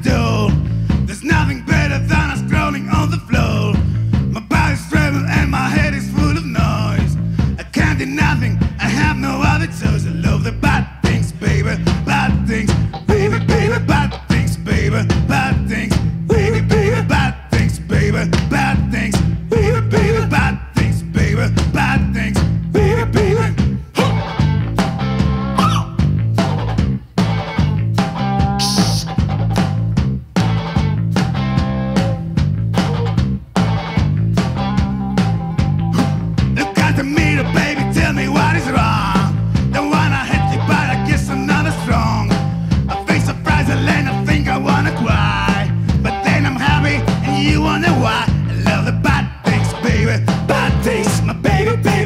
do. baby, baby.